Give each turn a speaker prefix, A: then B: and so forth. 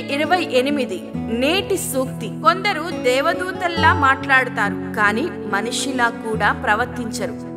A: ఇరవై ఎనిమిది. నేటి సూక్తి. కొందరు దేవదూతల్లా మాట్లాడుతారు కానీ మనిషిలా కూడా ప్రవర్తించరు.